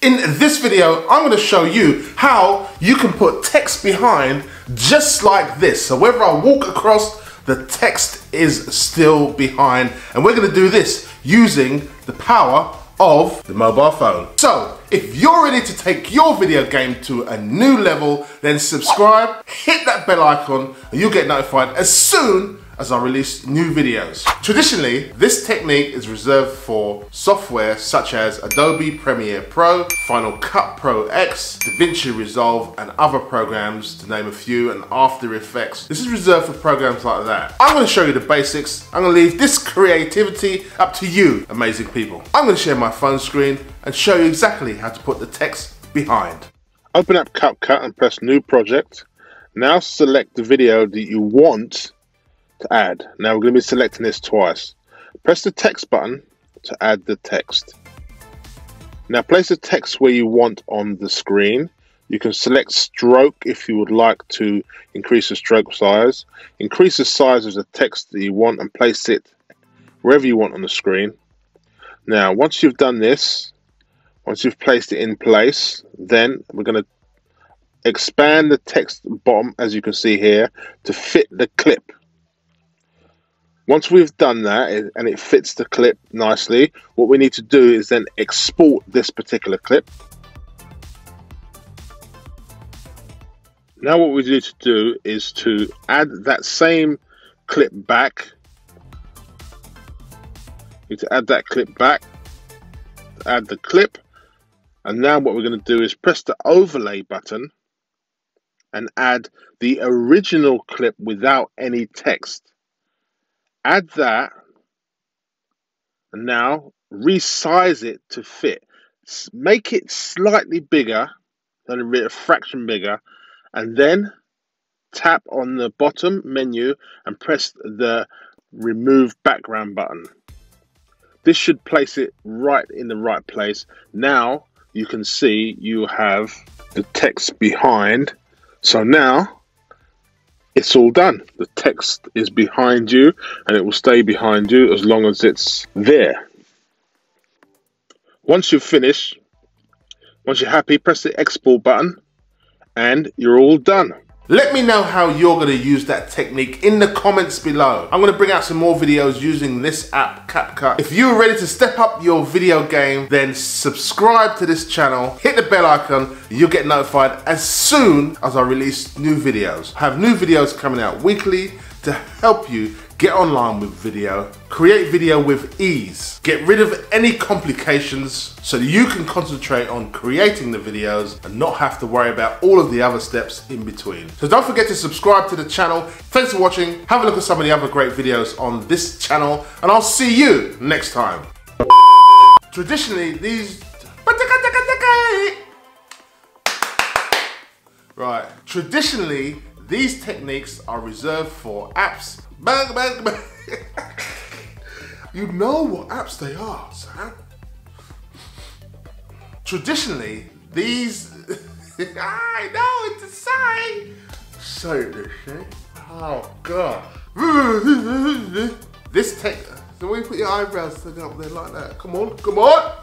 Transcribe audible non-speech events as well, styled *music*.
In this video, I'm gonna show you how you can put text behind just like this. So whether I walk across, the text is still behind. And we're gonna do this using the power of the mobile phone. So, if you're ready to take your video game to a new level, then subscribe, hit that bell icon, and you'll get notified as soon as I release new videos. Traditionally, this technique is reserved for software such as Adobe Premiere Pro, Final Cut Pro X, DaVinci Resolve, and other programs, to name a few, and After Effects. This is reserved for programs like that. I'm gonna show you the basics. I'm gonna leave this creativity up to you, amazing people. I'm gonna share my phone screen and show you exactly how to put the text behind. Open up CapCut and press New Project. Now select the video that you want to add. Now we're going to be selecting this twice. Press the text button to add the text. Now place the text where you want on the screen. You can select stroke if you would like to increase the stroke size. Increase the size of the text that you want and place it wherever you want on the screen. Now once you've done this, once you've placed it in place, then we're going to expand the text bottom as you can see here to fit the clip once we've done that and it fits the clip nicely, what we need to do is then export this particular clip. Now what we need to do is to add that same clip back. You need to add that clip back, add the clip, and now what we're going to do is press the overlay button and add the original clip without any text add that and now resize it to fit. Make it slightly bigger than a fraction bigger and then tap on the bottom menu and press the remove background button. This should place it right in the right place. Now you can see you have the text behind. So now it's all done. The text is behind you and it will stay behind you as long as it's there. Once you've finished, once you're happy, press the export button and you're all done. Let me know how you're gonna use that technique in the comments below. I'm gonna bring out some more videos using this app, CapCut. If you're ready to step up your video game, then subscribe to this channel, hit the bell icon, you'll get notified as soon as I release new videos. I have new videos coming out weekly to help you get online with video, create video with ease, get rid of any complications so you can concentrate on creating the videos and not have to worry about all of the other steps in between. So don't forget to subscribe to the channel. Thanks for watching. Have a look at some of the other great videos on this channel and I'll see you next time. Traditionally, these... Right, traditionally, these techniques are reserved for apps. Bang, bang, bang. *laughs* you know what apps they are, Sam. Traditionally, these. *laughs* I know it's a sign. Say this. Oh god. *laughs* this tech. So when you put your eyebrows up there like that, come on, come on.